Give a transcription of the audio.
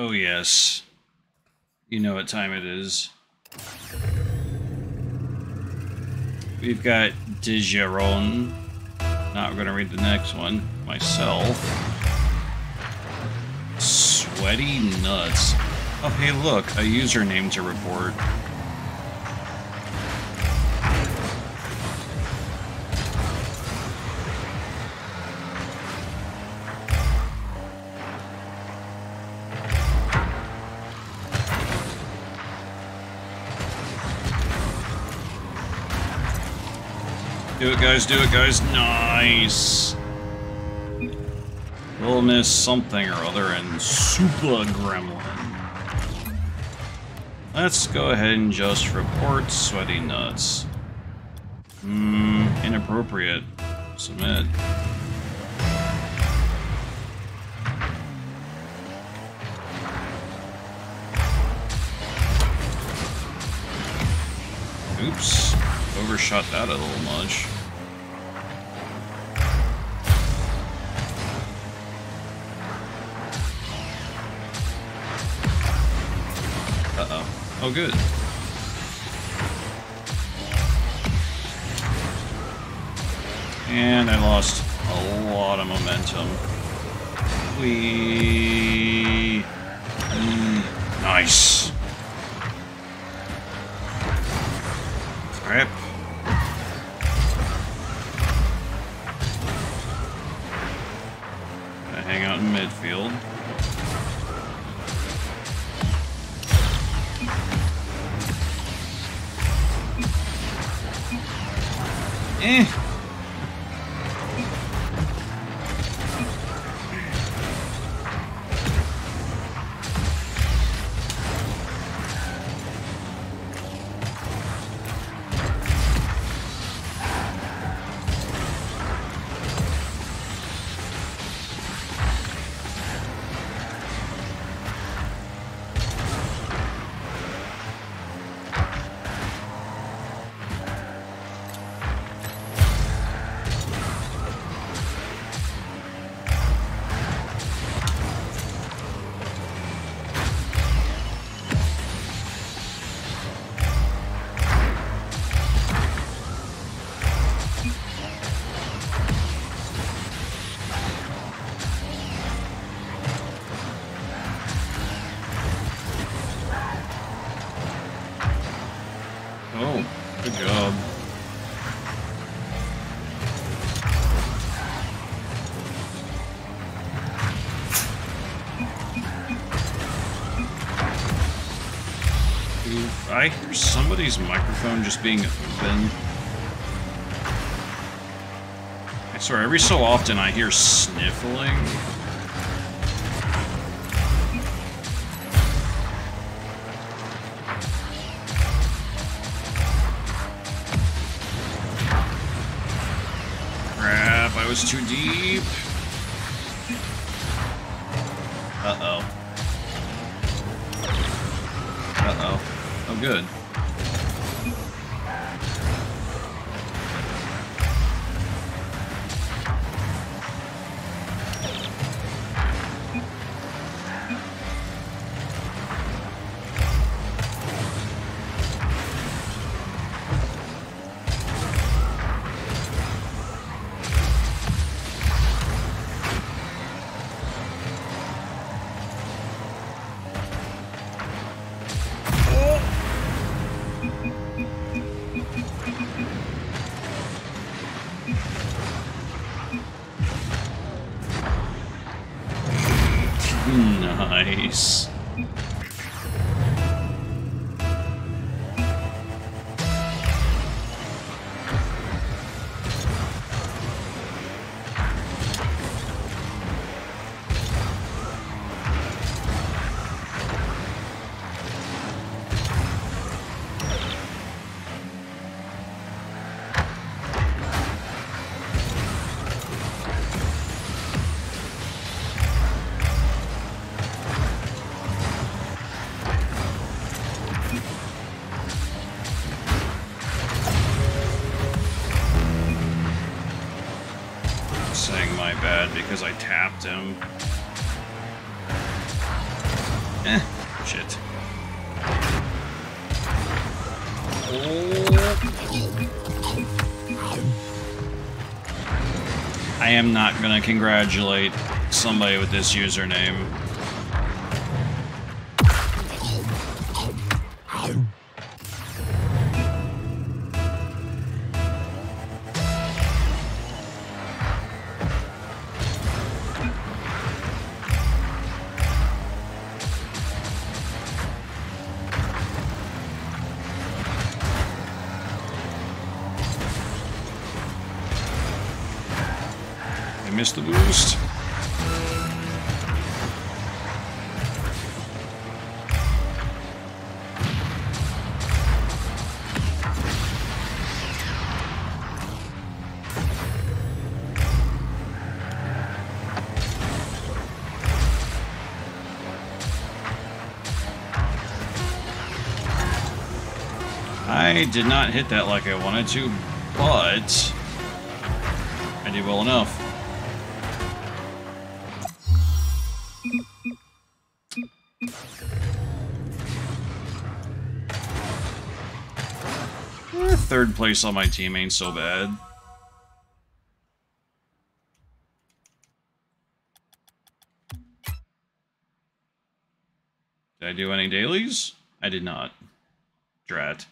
Oh, yes. You know what time it is. We've got Digeron. Not to read the next one myself. Sweaty nuts. Oh, hey, look, a username to report. Do it, guys, do it, guys. Nice. We'll miss something or other in Super Gremlin. Let's go ahead and just report sweaty nuts. Hmm, inappropriate. Submit. Oops. Overshot that a little much. Oh, good. And I lost a lot of momentum. We... Mm, nice. Alright. Gonna hang out in midfield. Eh. I hear somebody's microphone just being open. I swear, every so often I hear sniffling. Crap, I was too deep. Uh-oh. Good. Nice. Bad because I tapped him. Eh, shit. I am not gonna congratulate somebody with this username. Missed the boost. I did not hit that like I wanted to, but I did well enough. Eh, Third place on my team ain't so bad. Did I do any dailies? I did not. Drat.